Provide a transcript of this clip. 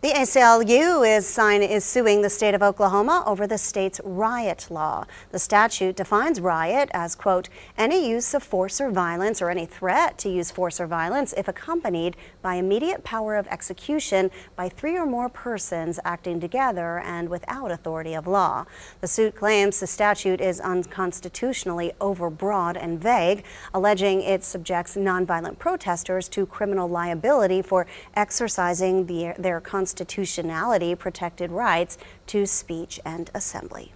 The ACLU is, sign, is suing the state of Oklahoma over the state's riot law. The statute defines riot as, quote, any use of force or violence or any threat to use force or violence if accompanied by immediate power of execution by three or more persons acting together and without authority of law. The suit claims the statute is unconstitutionally overbroad and vague, alleging it subjects nonviolent protesters to criminal liability for exercising the, their constitutional constitutionality protected rights to speech and assembly.